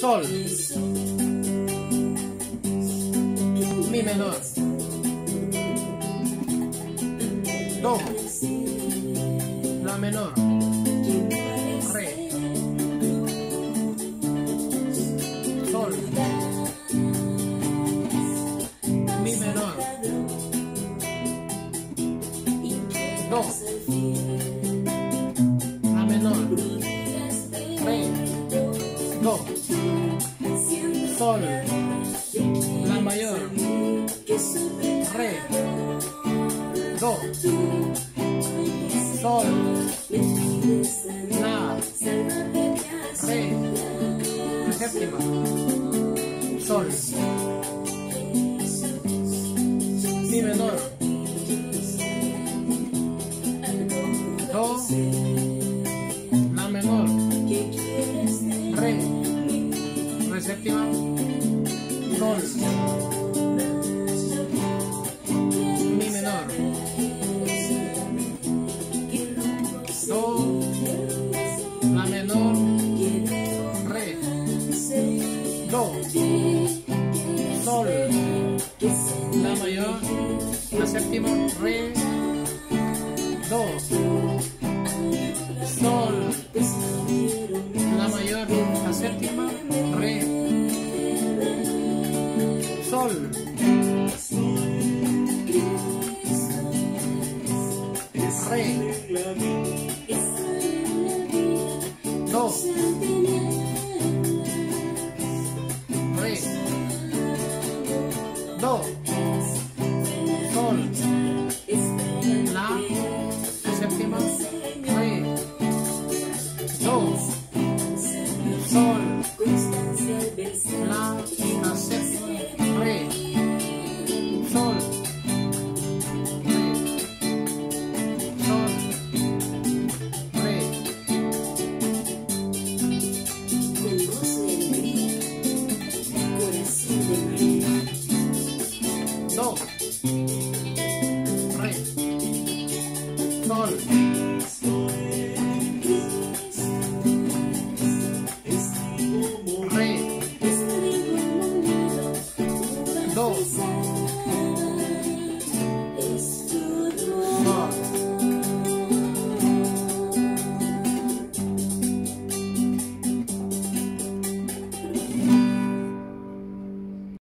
Sol. Mi menor. Do. La menor. Re. Sol. Mi menor. Do. Sol. La mayor. Re. Do. Sol. La. Re. La séptima. Sol. Mi menor. Do. Séptima. Mi menor. Do. La menor. Re. Do. Sol. La mayor. La séptima. Re. Do. Sol. La mayor. La séptima. Sol. Re. Do. Re. Do. Sol. La. Séptima. Re.